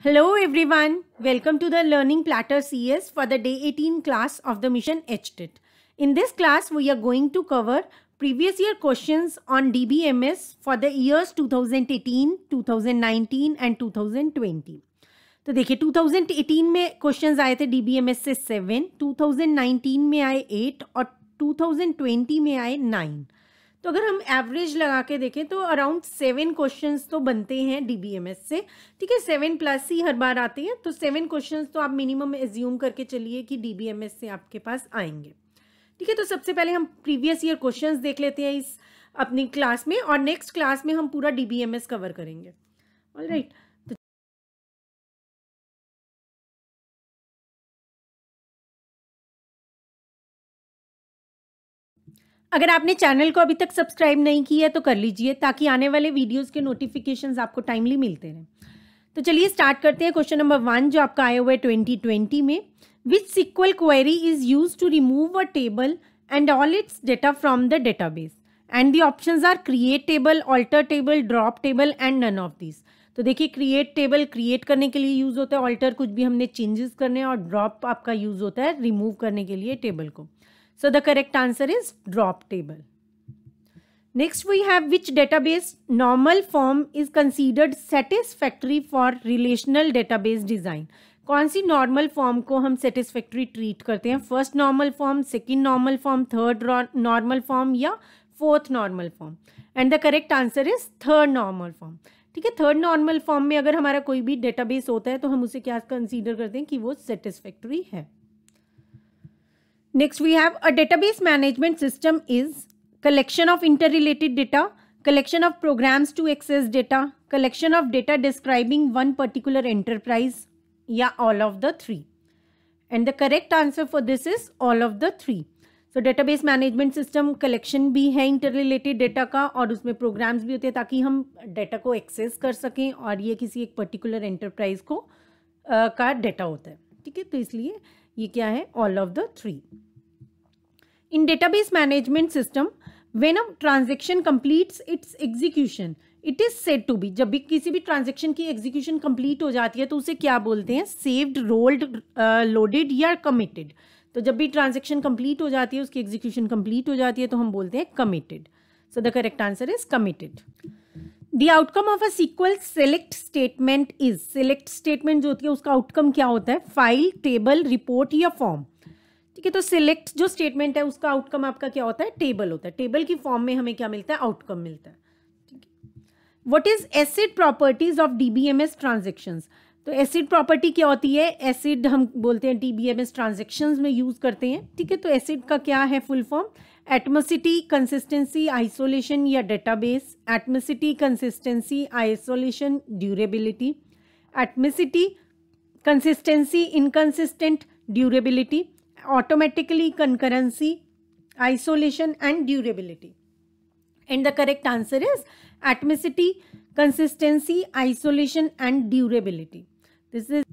Hello everyone, welcome to the Learning Platter CS for the day 18 class of the mission HTIT. In this class, we are going to cover previous year questions on DBMS for the years 2018, 2019 and 2020. तो देखिए 2018 में questions आए थे DBMS से seven 2019 में आए eight और 2020 में आए नाइन तो अगर हम एवरेज लगा के देखें तो अराउंड सेवन क्वेश्चन तो बनते हैं डीबीएमएस से। ठीक है सेवन प्लस ही हर बार आते हैं तो सेवन क्वेश्चन तो आप मिनिमम एज्यूम करके चलिए कि डीबीएमएस से आपके पास आएँगे। ठीक है तो सबसे पहले हम प्रीवियस ईयर क्वेश्चन देख लेते हैं इस अपनी क्लास में और नेक्स्ट क्लास में हम पूरा डीबीएमएस कवर करेंगे। All right right. अगर आपने चैनल को अभी तक सब्सक्राइब नहीं किया तो कर लीजिए, ताकि आने वाले वीडियोस के नोटिफिकेशंस आपको टाइमली मिलते रहें। तो चलिए स्टार्ट करते हैं क्वेश्चन नंबर वन जो आपका आया हुआ है ट्वेंटी ट्वेंटी में। Which SQL query is use to remove a table and all its data from the database and the options are create table alter table drop table and none of this तो देखिए create table create करने के लिए use होता है alter कुछ भी हमने चेंजेस करने और ड्रॉप आपका यूज़ होता है रिमूव करने के लिए टेबल को। So, the correct answer is drop table. Next, we have which database normal form is considered satisfactory for relational database design. कौन सी नॉर्मल फॉर्म को हम सेटिस्फैक्ट्री ट्रीट करते हैं first normal form second normal form third normal form या fourth normal form and the correct answer is third normal form ठीक है third normal form में अगर हमारा कोई भी डेटाबेस होता है तो हम उसे क्या कंसीडर करते हैं कि वो सेटिस्फैक्ट्री है next we have a database management system is collection of interrelated data collection of programs to access data collection of data describing one particular enterprise या all of the three and the correct answer for this is all of the three so database management system collection भी है inter related data का और उसमें programmes भी होते हैं ताकि हम डेटा को एक्सेस कर सकें और ये किसी एक पर्टिकुलर एंटरप्राइज को uh, का डेटा होता है। ठीक है? तो इसलिए ये क्या है? All of the three In database management system, when a transaction completes its execution, it is said to be जब भी किसी भी ट्रांजेक्शन की एग्जीक्यूशन कंप्लीट हो जाती है तो उसे क्या बोलते हैं? सेव्ड रोल्ड लोडेड या कमिटेड तो जब भी ट्रांजेक्शन कंप्लीट हो जाती है उसकी एग्जीक्यूशन कंप्लीट हो जाती है तो हम बोलते हैं committed so the correct answer is committed the outcome of a SQL select statement is select statement जो होती है उसका आउटकम क्या होता है? फ़ाइल टेबल रिपोर्ट या फॉर्म ठीक है तो सिलेक्ट जो स्टेटमेंट है, उसका आउटकम आपका क्या होता है? टेबल होता है। टेबल की फॉर्म में हमें क्या मिलता है? आउटकम मिलता है। ठीक है। What is ACID properties of DBMS transaction तो एसिड प्रॉपर्टी क्या होती है? एसिड हम बोलते हैं डीबीएमएस ट्रांजेक्शन में यूज़ करते हैं। ठीक है तो एसिड का क्या है full form atomicity consistency isolation या database atomicity consistency isolation durability atomicity consistency inconsistent durability automatically concurrency, isolation and durability. And the correct answer is atomicity, consistency, isolation and durability. This is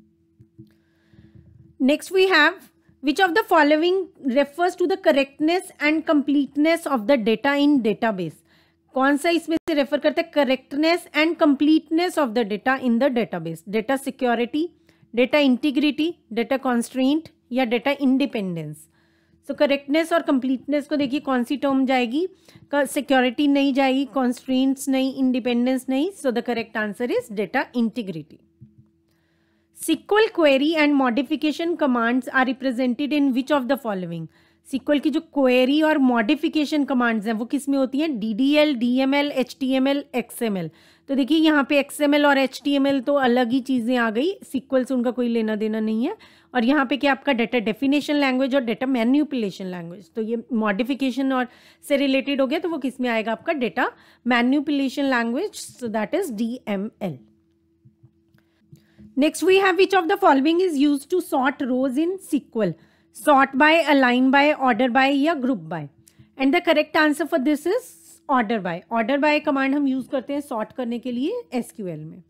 next we have which of the following refers to the correctness and completeness of the data in database. कौन सा इसमें से refer करता है correctness and completeness of the data in the database data security data integrity data constraint या data independence so correctness और completeness को देखिए कौन सी टर्म जाएगी? सिक्योरिटी नहीं जाएगी कॉन्स्ट्रेंट्स नहीं इंडिपेंडेंस नहीं so the correct answer is data integrity SQL query and modification commands are represented in which of the following SQL की जो क्वेरी और मॉडिफिकेशन कमांड्स हैं, वो किसमें होती हैं? D D L D M L H T M L X M L तो देखिए, यहाँ पे एक्स एम एल और एच टी एम एल तो अलग ही चीज़ें आ गई। सिक्वल से उनका कोई लेना देना नहीं है। और यहाँ पे क्या आपका डेटा डेफिनेशन लैंग्वेज और डेटा मैन्यूपुलेशन लैंग्वेज तो ये मॉडिफिकेशन और से रिलेटेड हो गया तो वो किसमें आएगा आपका? Data manipulation language so that is D M L next we have which of the following is use to sort rows in SQL sort by align by order by या group by and the correct answer for this is order by order by command हम use करते हैं sort करने के लिए SQL में.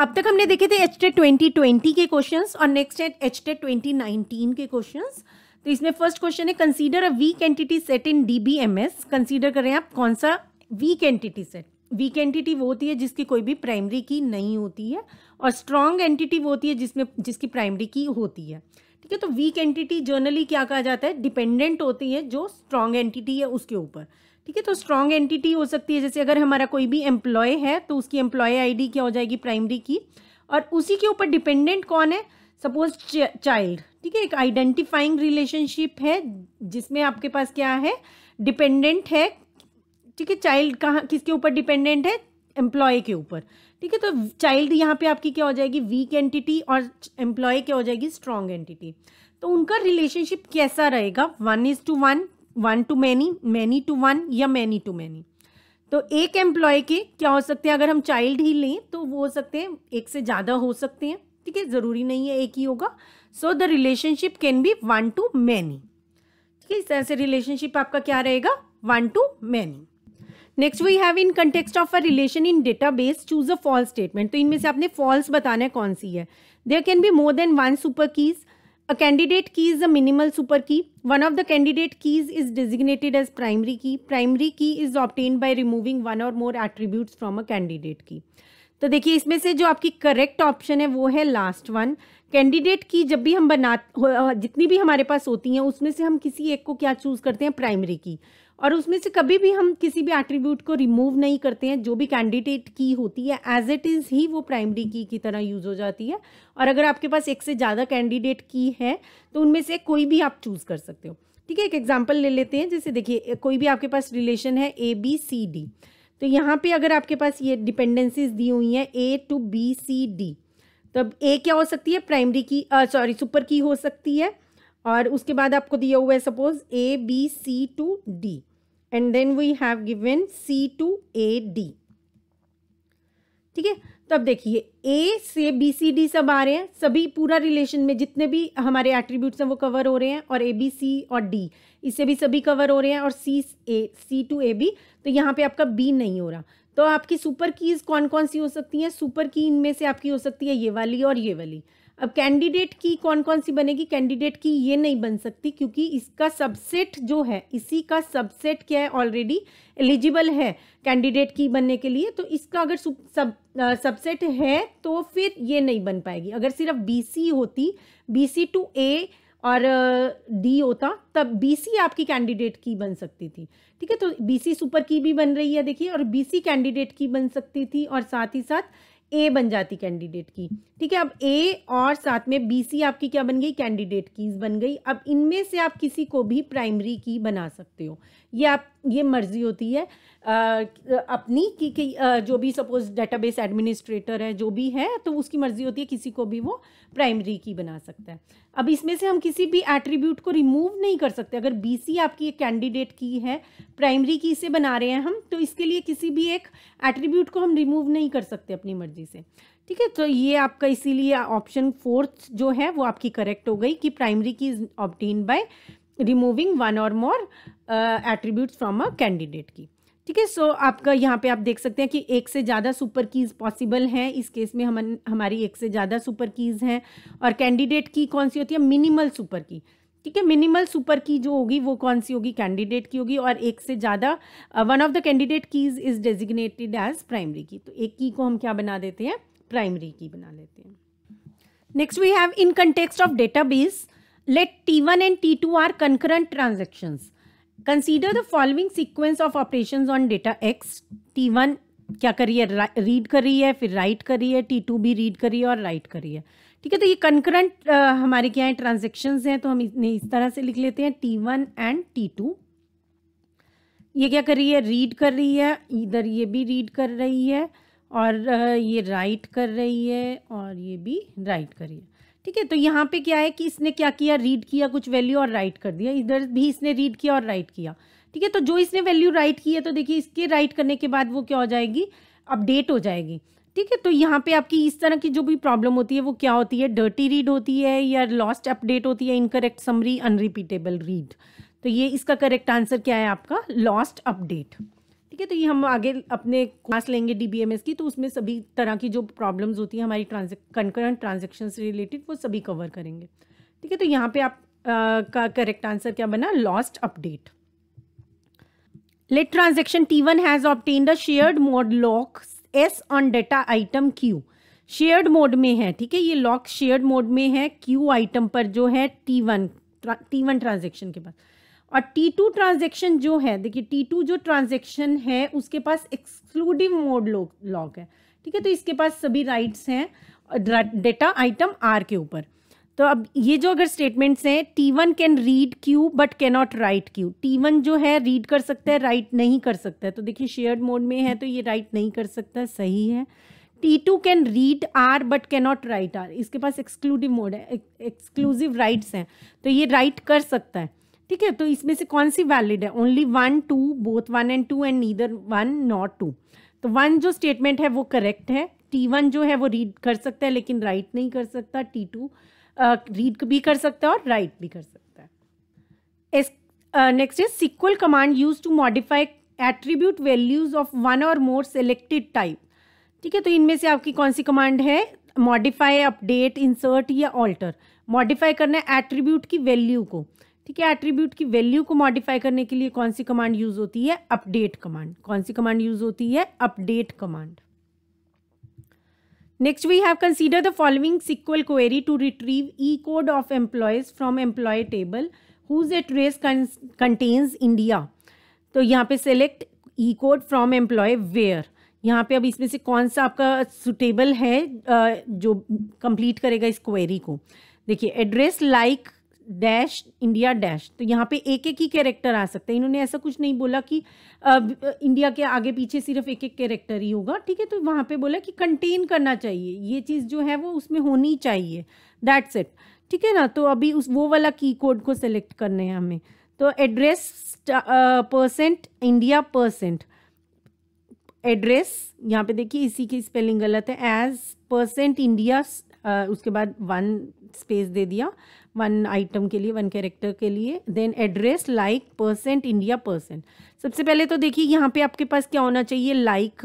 अब तक हमने देखे थे एच टेट ट्वेंटी ट्वेंटी के क्वेश्चंस और नेक्स्ट है एच टेट ट्वेंटी नाइनटीन के क्वेश्चंस तो इसमें फ़र्स्ट क्वेश्चन है consider a weak entity set in DBMS consider कर रहे हैं आप कौन सा weak entity set weak entity वो होती है जिसकी कोई भी प्राइमरी की नहीं होती है और स्ट्रॉन्ग एंटिटी वो होती है जिसमें, जिसकी प्राइमरी की होती है. ठीक है तो वीक एंटिटी जर्नली क्या कहा जाता है? डिपेंडेंट होती है जो स्ट्रांग एंटिटी है उसके ऊपर। ठीक है तो स्ट्रांग एंटिटी हो सकती है, जैसे अगर हमारा कोई भी एम्प्लॉय है तो उसकी एम्प्लॉय आईडी क्या हो जाएगी? प्राइमरी की। और उसी के ऊपर डिपेंडेंट कौन है? सपोज़ चाइल्ड ठीक है, एक आइडेंटिफाइंग रिलेशनशिप है, जिसमें आपके पास क्या है? डिपेंडेंट है। ठीक है चाइल्ड कहाँ, किसके ऊपर डिपेंडेंट है? एम्प्लॉय के ऊपर। ठीक है तो चाइल्ड यहाँ पे आपकी क्या हो जाएगी? वीक एंटिटी और एम्प्लॉय क्या हो जाएगी? स्ट्रॉन्ग एंटिटी तो उनका रिलेशनशिप कैसा रहेगा? One is to one one to many many to one या मैनी टू मैनी तो एक एम्प्लॉय के क्या हो सकते हैं? अगर हम चाइल्ड ही लें तो वो हो सकते हैं, एक से ज़्यादा हो सकते हैं, ठीक है? ज़रूरी नहीं है एक ही होगा। So the relationship can be one to many ठीक है, इस तरह से रिलेशनशिप आपका क्या रहेगा? One to many next we have in context of a relation in database choose a false statement तो इनमें से आपने फॉल्स बताना है कौन सी है there can be more than one super keys A candidate की इज़ a minimal super key. One of the candidate keys is designated as primary key. Primary key is obtained by removing one or more attributes from a candidate key. तो देखिए, इसमें से जो आपकी correct option है, वो है लास्ट वन कैंडिडेट की जब भी हम बना जितनी भी हमारे पास होती हैं, उसमें से हम किसी एक को क्या चूज़ करते हैं प्राइमरी की और उसमें से कभी भी हम किसी भी एट्रीब्यूट को रिमूव नहीं करते हैं, जो भी कैंडिडेट की होती है एज इट इज़ ही वो प्राइमरी की की तरह यूज़ हो जाती है। और अगर आपके पास एक से ज़्यादा कैंडिडेट की है तो उनमें से कोई भी आप चूज़ कर सकते हो। ठीक है, एक एग्ज़ाम्पल ले लेते हैं। जैसे देखिए कोई भी आपके पास रिलेशन है ए बी सी डी तो यहाँ पे अगर आपके पास ये डिपेंडेंसीज दी हुई हैं A to B C D तो अब ए क्या हो सकती है? प्राइमरी की सॉरी सुपर की हो सकती है। और उसके बाद आपको दिया हुआ है suppose A B C to D and then we have given C to A D ठीक है? तो अब देखिए ए से बी सी डी सब आ रहे हैं। सभी पूरा रिलेशन में जितने भी हमारे एट्रीब्यूट्स हैं, वो कवर हो रहे हैं। और ए बी सी और डी इससे भी सभी कवर हो रहे हैं। और सी ए सी टू ए बी तो यहाँ पे आपका बी नहीं हो रहा। तो आपकी सुपर कीज कौन कौन सी हो सकती हैं? सुपर की इनमें से आपकी हो सकती है ये वाली और ये वाली। अब कैंडिडेट की कौन कौन सी बनेगी? कैंडिडेट की ये नहीं बन सकती क्योंकि इसका सबसेट जो है, इसी का सबसेट क्या है? ऑलरेडी एलिजिबल है कैंडिडेट की बनने के लिए। तो इसका अगर सब सबसेट है तो फिर ये नहीं बन पाएगी। अगर सिर्फ़ बीसी होती बीसी टू ए और डी होता, तब बीसी आपकी कैंडिडेट की बन सकती थी। ठीक है? तो बीसी सुपर की भी बन रही है, देखिए, और बीसी कैंडिडेट की बन सकती थी और साथ ही साथ ए बन जाती कैंडिडेट की। ठीक है, अब ए और साथ में बी सी आपकी क्या बन गई? कैंडिडेट कीज बन गई। अब इनमें से आप किसी को भी प्राइमरी की बना सकते हो। ये आप ये मर्ज़ी होती है। आ, अपनी कि, कि जो भी सपोज़ डेटाबेस एडमिनिस्ट्रेटर है जो भी है तो उसकी मर्ज़ी होती है किसी को भी वो प्राइमरी की बना सकता है। अब इसमें से हम किसी भी एट्रीब्यूट को रिमूव नहीं कर सकते। अगर बीसी आपकी एक कैंडिडेट की है प्राइमरी की से बना रहे हैं हम तो इसके लिए किसी भी एक एट्रीब्यूट को हम रिमूव नहीं कर सकते अपनी मर्ज़ी से। ठीक है? तो ये आपका इसीलिए ऑप्शन फोर्थ जो है वो आपकी करेक्ट हो गई कि primary key is obtained by removing one or more attributes from a candidate key. ठीक है सो आपका यहाँ पे आप देख सकते हैं कि एक से ज़्यादा सुपर कीज़ पॉसिबल हैं। इस केस में हम हमारी एक से ज़्यादा सुपर कीज़ हैं। और कैंडिडेट की कौन सी होती है? मिनिमल सुपर की ठीक है मिनिमल सुपर की जो होगी, वो कौन सी होगी? कैंडिडेट की होगी। और एक से ज़्यादा one of the candidate keys is designated as primary key तो एक की को हम क्या बना देते हैं? प्राइमरी की बना लेते हैं। Next we have in context of data and T two are concurrent transactions consider the following sequence of operation on data X T one क्या कर रही है रीड कर रही है फिर राइट कर रही है टी टू भी रीड कर रही है और राइट कर रही है ठीक है तो ये कंकरेंट हमारे क्या है ट्रांजेक्शन हैं तो हम इस तरह से लिख लेते हैं T one and T two ये क्या कर रही है रीड कर रही है इधर ये भी रीड कर रही है और ये राइट कर रही है और ये भी राइट कर रही है ठीक है तो यहाँ पे क्या है कि इसने क्या किया? रीड किया, कुछ वैल्यू और राइट कर दिया। इधर भी इसने रीड किया और राइट किया। ठीक है तो जो इसने वैल्यू राइट की है तो देखिए, इसके राइट करने के बाद वो क्या हो जाएगी? अपडेट हो जाएगी। ठीक है तो यहाँ पे आपकी इस तरह की जो भी प्रॉब्लम होती है, वो क्या होती है? डर्टी रीड होती है या लॉस्ट अपडेट होती है? इनकरेक्ट समरी अनरिपीटेबल रीड तो ये इसका करेक्ट आंसर क्या है आपका? लॉस्ट अपडेट ठीक है तो ये हम आगे अपने क्लास लेंगे डीबीएमएस की तो उसमें सभी तरह की जो प्रॉब्लम्स होती हैं, हमारी ट्रांजेक कंकरेंट ट्रांजेक्शन से रिलेटेड वो सभी कवर करेंगे। ठीक है तो यहाँ पे आप का करेक्ट आंसर क्या बना? Lost update let transaction T one has obtained the shared mode lock S on data item Q shared mode में है, ठीक है, ये लॉक शेयर्ड मोड में है क्यू आइटम पर जो है T one T one transaction के पास। और टी टू ट्रांजेक्शन जो है, देखिए टी टू जो ट्रांजेक्शन है, उसके पास एक्सक्लूडिव मोड लॉक है। ठीक है तो इसके पास सभी राइट्स हैं डेटा आइटम आर के ऊपर। तो अब ये जो अगर स्टेटमेंट्स हैं T one can read Q but cannot write Q T one जो है रीड कर सकता है राइट नहीं कर सकता है। तो देखिए शेयर्ड मोड में है तो ये राइट नहीं कर सकता है, सही है। T two can read R but cannot write R इसके पास एक्सक्लूडिव मोड है एक्सक्लूसिव राइट्स हैं। तो ये राइट कर सकता है। ठीक है तो इसमें से कौन सी वैलिड है? Only one two both one and two and neither one not two तो वन जो स्टेटमेंट है वो करेक्ट है. टी वन जो है वो रीड कर सकता है, लेकिन राइट नहीं कर सकता. टी टू रीड भी कर सकता है और राइट भी कर सकता है. Next is SQL command use to modify attribute values of one or more selected type ठीक है तो इनमें से आपकी कौन सी कमांड है? मॉडिफाई अपडेट इंसर्ट या ऑल्टर मॉडिफाई करना है एट्रीब्यूट की वैल्यू को. ठीक है एट्रीब्यूट की वैल्यू को मॉडिफाई करने के लिए कौन सी कमांड यूज़ होती है? अपडेट कमांड कौन सी कमांड यूज़ होती है? Update command next we have consider the following SQL query to retrieve E code of employees from employee table whose address contains India तो यहाँ पे select E code from employee where यहाँ पे अब इसमें से कौन सा आपका सुटेबल है जो कंप्लीट करेगा इस क्वेरी को? देखिए address like dash India dash तो यहाँ पे एक एक ही कैरेक्टर आ सकते हैं। इन्होंने ऐसा कुछ नहीं बोला कि इंडिया के आगे पीछे सिर्फ़ एक एक कैरेक्टर ही होगा, ठीक है? तो वहाँ पे बोला कि कंटेन करना चाहिए। ये चीज़ जो है वो उसमें होनी चाहिए। दैट्स इट ठीक है ना? तो अभी उस, वो वाला की कोड को सेलेक्ट करने हैं हमें। तो address percent India percent address यहाँ पे देखिए, इसी की स्पेलिंग गलत है। एज परसेंट इंडिया उसके बाद वन स्पेस दे दिया वन आइटम के लिए वन कैरेक्टर के लिए then address like percent India percent सबसे पहले तो देखिए, यहाँ पे आपके पास क्या होना चाहिए? लाइक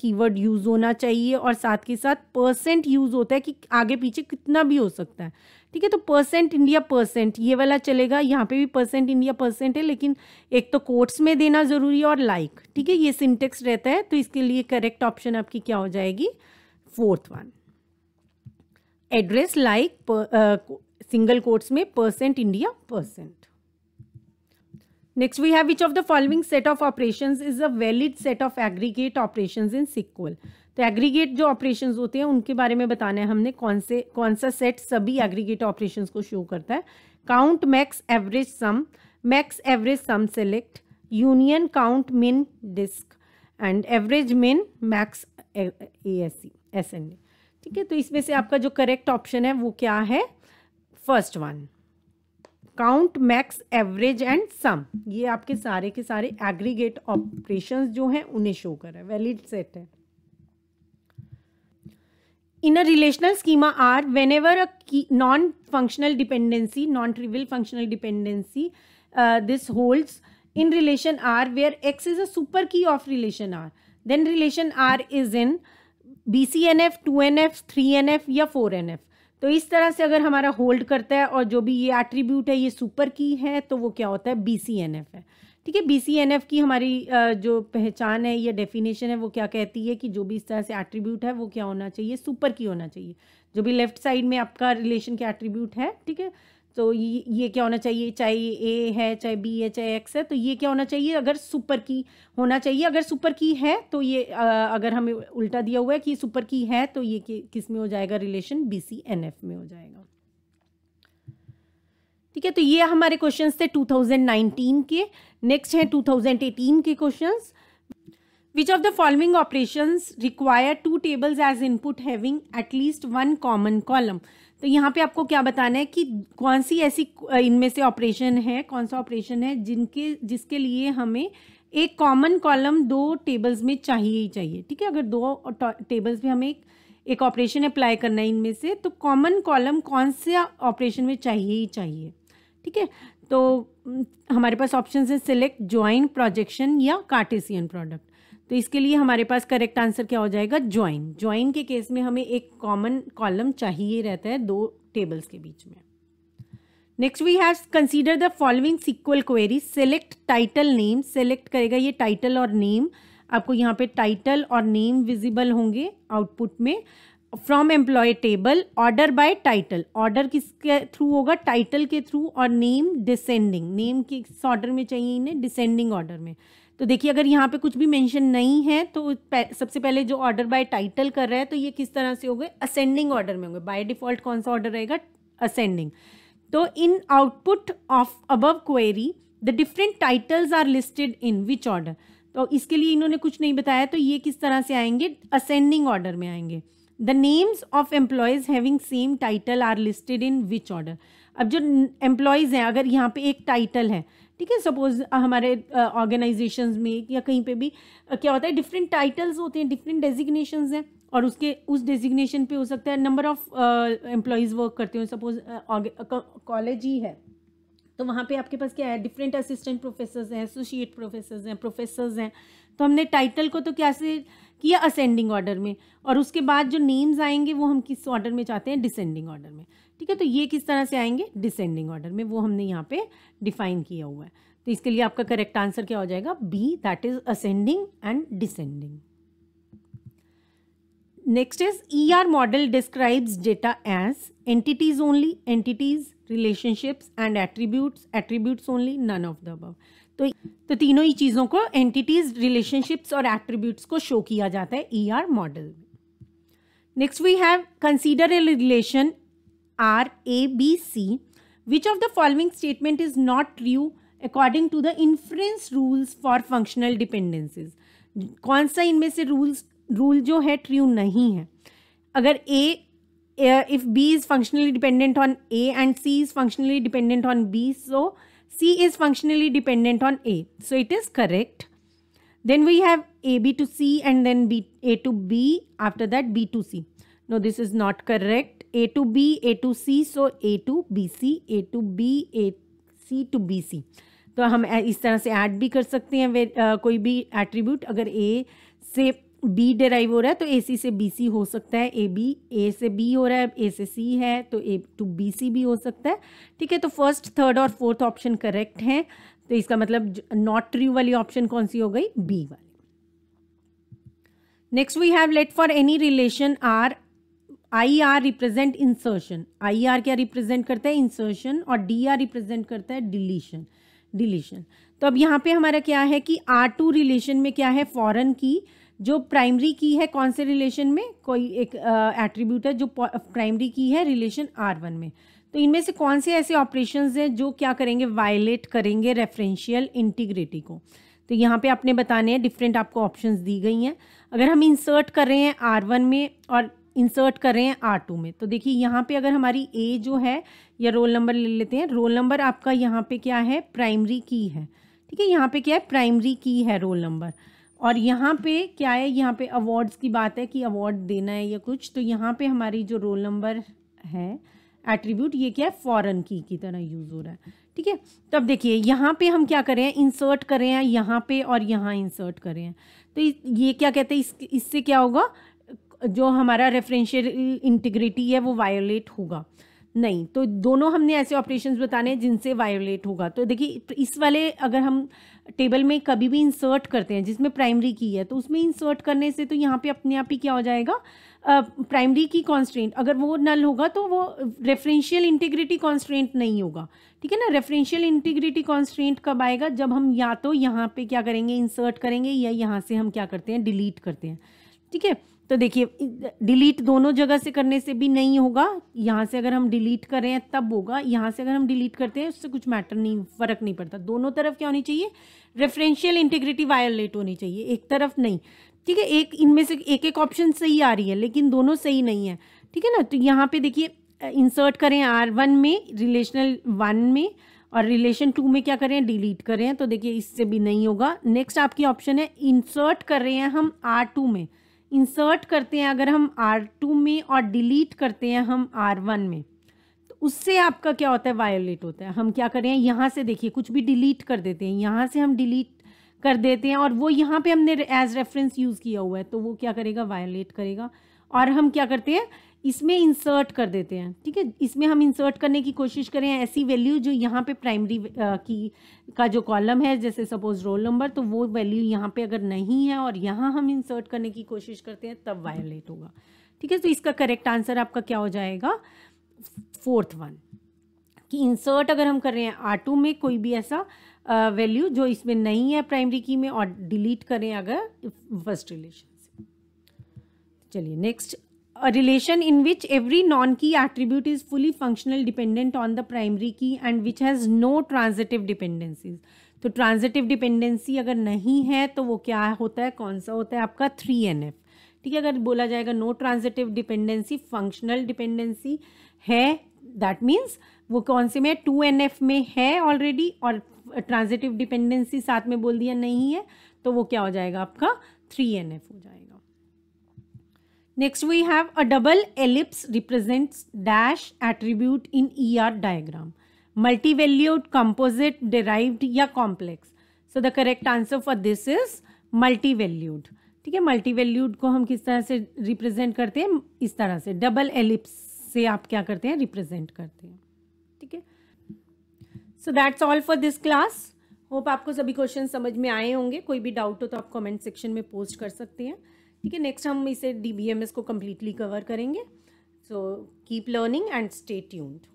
कीवर्ड यूज़ होना चाहिए और साथ के साथ परसेंट यूज़ होता है कि आगे पीछे कितना भी हो सकता है। ठीक है तो परसेंट इंडिया परसेंट ये वाला चलेगा। यहाँ पे भी परसेंट इंडिया परसेंट है, लेकिन एक तो कोट्स में देना ज़रूरी है और लाइक ठीक है, ये सिंटेक्स रहता है तो इसके लिए करेक्ट ऑप्शन आपकी क्या हो जाएगी? Fourth one address like single quotes में percent India percent next we have which of the following set of operation is a valid set of aggregate operation in SQL तो एग्रीगेट जो operations होते हैं, उनके बारे में बताना है हमने, कौन से, कौन सा सेट सभी एग्रीगेट ऑपरेशंस को शो करता है। Count max average sum max average sum select union count min desc and average min max A S C S N ठीक है तो इसमें से आपका जो करेक्ट ऑप्शन है वो क्या है? First one count max average and sum ये आपके सारे के सारे एग्रीगेट ऑपरेशंस जो हैं, उन्हें शो कर रहा है। वैलिड सेट है। In a relational schema R whenever a non functional dependency non trivial functional dependency this holds in relation R where X is super key of relation R then relation R is in BCNF, 2NF, 3NF या four N F तो इस तरह से अगर हमारा hold करता है और जो भी ये एट्रीब्यूट है ये सुपर की है तो वो क्या होता है? बी सी एन एफ़ है। ठीक है बी सी एन एफ़ की हमारी जो पहचान है या डेफिनेशन है वो क्या कहती है कि जो भी इस तरह से एट्रीब्यूट है वो क्या होना चाहिए? सुपर की होना चाहिए। जो भी लेफ़्ट साइड में आपका रिलेशन के एट्रीब्यूट है ठीक है? तो ये क्या होना चाहिए? चाहे ए है, चाहे बी है, चाहे एक्स है तो ये क्या होना चाहिए? अगर सुपर की होना चाहिए, अगर सुपर की है तो ये अगर हमें उल्टा दिया हुआ है कि सुपर की है तो ये किसमें हो जाएगा? Relation B C N F में हो जाएगा। ठीक है तो ये हमारे क्वेश्चंस थे 2019 के। नेक्स्ट है 2018 के questions which of the following operations require two tables as input having at least one common column तो यहाँ पे आपको क्या बताना है कि कौन सी ऐसी इनमें से ऑपरेशन है कौन सा ऑपरेशन है जिनके, जिसके लिए हमें एक कॉमन कॉलम दो टेबल्स में चाहिए ही चाहिए, ठीक है? अगर दो टेबल्स में हमें एक एक ऑपरेशन अप्लाई करना है इनमें से तो कॉमन कॉलम कौन से ऑपरेशन में चाहिए ही चाहिए, ठीक है? तो हमारे पास ऑप्शन है सिलेक्ट, ज्वाइन, प्रोजेक्शन या कार्टेसियन प्रोडक्ट। तो इसके लिए हमारे पास करेक्ट आंसर क्या हो जाएगा? ज्वाइन ज्वाइन के केस में हमें एक कॉमन कॉलम चाहिए रहता है दो टेबल्स के बीच में। Next we have consider the following SQL query select title name select करेगा ये टाइटल और नेम आपको यहाँ पे टाइटल और नेम विजिबल होंगे आउटपुट में। From employee table order by title order किसके थ्रू होगा? टाइटल के थ्रू और नेम डिसेंडिंग नेम किस ऑर्डर में चाहिए इन्हें डिसेंडिंग ऑर्डर में। तो देखिए, अगर यहाँ पे कुछ भी मेंशन नहीं है तो सबसे पहले जो ऑर्डर बाय टाइटल कर रहा है तो ये किस तरह से होंगे? असेंडिंग ऑर्डर में होंगे। बाय डिफ़ॉल्ट कौन सा ऑर्डर रहेगा? असेंडिंग तो in output of above query the different titles are listed in which order तो इसके लिए इन्होंने कुछ नहीं बताया तो ये किस तरह से आएँगे? असेंडिंग ऑर्डर में आएँगे। The names of employees having same title are listed in which order अब जो एम्प्लॉयज़ हैं, अगर यहाँ पे एक टाइटल है ठीक है सपोज़ हमारे ऑर्गेनाइजेशंस में या कहीं पे भी क्या होता है डिफरेंट टाइटल्स होते हैं डिफरेंट डेजिग्नेशंस हैं, और उसके, उस डेजिग्नेशन पे हो सकता है नंबर ऑफ़ एम्प्लॉयज़ वर्क करते हो। सपोज़ कॉलेज ही है तो वहाँ पे आपके पास क्या है डिफरेंट असिस्टेंट प्रोफेसर्स हैं एसोसिएट प्रोफेसर्स हैं प्रोफेसर्स हैं। तो हमने टाइटल को तो कैसे किया असेंडिंग ऑर्डर में, और उसके बाद जो नेम्स आएँगे, वो हम किस ऑर्डर में चाहते हैं डिसेंडिंग ऑर्डर में। ठीक है तो ये किस तरह से आएँगे? डिसेंडिंग ऑर्डर में वो हमने यहाँ पे डिफाइन किया हुआ है। तो इसके लिए आपका करेक्ट आंसर क्या हो जाएगा? B that is ascending and descending Next is ER model describes data as entities only, entities, relationships and attributes, attributes only, none of the above. तो तो तीनों ही चीज़ों को एंटिटीज रिलेशनशिप्स और एट्रीब्यूट्स को शो किया जाता है E R model next we have consider a relation are A B C which of the following statement is not true according to the influence rules for functional dependencies कौन सा इनमें से rules rule जो है true नहीं है अगर A if B is functionally dependent on A and C is functionally dependent on B so C is functionally dependent on A so it is correct then we have ab to c and then b a to b after that b to c no this is not correct A A to C so A to B C A to B A C to B C तो हम इस तरह से add भी कर सकते हैं कोई भी एट्रीब्यूट अगर ए से बी डेराइव हो रहा है तो ए सी से बी सी हो सकता है। ए बी ए से बी हो रहा है ए से सी है तो ए टू बी सी भी हो सकता है। ठीक है तो फ़र्स्ट थर्ड और फोर्थ ऑप्शन करेक्ट है। तो इसका मतलब नॉट ट्रू वाली ऑप्शन कौन सी हो गई? बी वाली। Next we have let for any relation R I R represent insertion I R क्या रिप्रेजेंट करता है? इंसर्शन और डी आर रिप्रेजेंट करता है डिलीशन डिलीशन तो अब यहाँ पे हमारा क्या है कि आर टू रिलेशन में क्या है? फॉरन की. जो प्राइमरी की है, कौन से रिलेशन में? कोई एक एट्रीब्यूट है जो प्राइमरी की है रिलेशन आर वन में. तो इनमें से कौन से ऐसे ऑपरेशन हैं जो क्या करेंगे? वायलेट करेंगे रेफरेंशियल इंटीग्रिटी को. तो यहाँ पे आपने बताने हैं डिफरेंट आपको ऑप्शंस दी गई हैं. अगर हम इंसर्ट कर रहे हैं आर वन में और इंसर्ट कर रहे हैं आर टू में। तो देखिए, यहाँ पे अगर हमारी ए जो है, या रोल नंबर ले लेते हैं रोल नंबर आपका यहाँ पे क्या है? प्राइमरी की है। ठीक है, यहाँ पे क्या है? प्राइमरी की है रोल नंबर और यहाँ पे क्या है? यहाँ पे अवार्ड्स की बात है कि अवार्ड देना है या कुछ। तो यहाँ पे हमारी जो रोल नंबर है एट्रीब्यूट ये क्या है? फॉरन की की तरह यूज़ हो रहा है। ठीक है? तो अब देखिए, यहाँ पे हम क्या करें इंसर्ट करें यहाँ पे और यहाँ इंसर्ट करें तो ये क्या कहते हैं? इस इससे क्या होगा? जो हमारा रेफरेंशियल इंटीग्रिटी है, वो वायोलेट होगा। नहीं तो दोनों हमने ऐसे ऑपरेशंस बताने हैं जिनसे वायोलेट होगा। तो देखिए, इस वाले अगर हम टेबल में कभी भी इंसर्ट करते हैं, जिसमें प्राइमरी की है तो उसमें इंसर्ट करने से तो यहाँ पे अपने आप ही क्या हो जाएगा? प्राइमरी की कॉन्स्ट्रेंट अगर वो नल होगा तो वो रेफरेंशियल इंटीग्रिटी कॉन्स्ट्रेंट नहीं होगा। ठीक है ना? रेफरेंशियल इंटीग्रिटी कॉन्स्ट्रेंट कब आएगा? जब हम या तो यहाँ पे क्या करेंगे? इंसर्ट करेंगे या यहाँ से हम क्या करते हैं? डिलीट करते हैं। ठीक है? तो देखिए डिलीट दोनों जगह से करने से भी नहीं होगा। यहाँ से अगर हम डिलीट कर रहे हैं, तब होगा। यहाँ से अगर हम डिलीट करते हैं, उससे कुछ मैटर नहीं, फ़र्क नहीं पड़ता। दोनों तरफ़ क्या होनी चाहिए? रेफरेंशियल इंटीग्रिटी वायोलेट होनी चाहिए। एक तरफ़ नहीं। ठीक है, एक, इनमें से एक एक ऑप्शन सही आ रही है, लेकिन दोनों सही नहीं है। ठीक है ना? तो यहाँ पे देखिए इंसर्ट करें आर वन में रिलेशनल वन में, और रिलेशन टू में क्या करें? डिलीट करें। तो देखिए, इससे भी नहीं होगा। नेक्स्ट आपकी ऑप्शन है इंसर्ट कर रहे हैं हम आर टू में। इंसर्ट करते हैं, अगर हम आर टू में और डिलीट करते हैं हम आर वन में तो उससे आपका क्या होता है? वायोलेट होता है। हम क्या करें यहाँ से देखिए, कुछ भी डिलीट कर देते हैं। यहाँ से हम डिलीट कर देते हैं और वो यहाँ पे हमने एज रेफरेंस यूज़ किया हुआ है तो वो क्या करेगा? वायोलेट करेगा। और हम क्या करते हैं? इसमें इंसर्ट कर देते हैं, ठीक है? इसमें हम इंसर्ट करने की कोशिश करें, ऐसी वैल्यू जो यहाँ पे प्राइमरी की, का जो कॉलम है, जैसे सपोज़ रोल नंबर तो वो वैल्यू यहाँ पे अगर नहीं है और यहाँ हम इंसर्ट करने की कोशिश करते हैं, तब वायोलेट होगा, ठीक है? तो इसका करेक्ट आंसर आपका क्या हो जाएगा? फोर्थ वन कि इंसर्ट अगर हम कर रहे हैं आर में कोई भी ऐसा वैल्यू जो इसमें नहीं है प्राइमरी की में और डिलीट करें अगर फ़र्स्ट रिलेशन से। चलिए next a relation in which every non-key attribute is fully functional dependent on the primary key and which has no transitive dependencies. तो ट्रांजिटिव डिपेंडेंसी अगर नहीं है तो वो क्या होता है? कौन सा होता है? आपका थ्री एन एफ़ ठीक है, अगर बोला जाएगा no transitive dependency functional dependency है दैट मीन्स वो कौन से में टू एन एफ़ में है ऑलरेडी और ट्रांजिटिव डिपेंडेंसी साथ में बोल दिया नहीं है तो वो क्या हो जाएगा? आपका थ्री एन एफ़ हो जाएगा। We have a double ellipse represents dash attribute in E R diagram multivalued composite derived या complex so the correct answer for this is multivalued ठीक है? मल्टीवेल्यूड को हम किस तरह से रिप्रेजेंट करते हैं? इस तरह से. डबल एलिप्स से आप क्या करते हैं? रिप्रेजेंट करते हैं. ठीक है? So that's all for this class hope आपको सभी क्वेश्चन समझ में आए होंगे. कोई भी डाउट हो तो आप कमेंट सेक्शन में पोस्ट कर सकते हैं. ठीक है नेक्स्ट हम इसे DBMS को कम्प्लीटली कवर करेंगे। So keep learning and stay tuned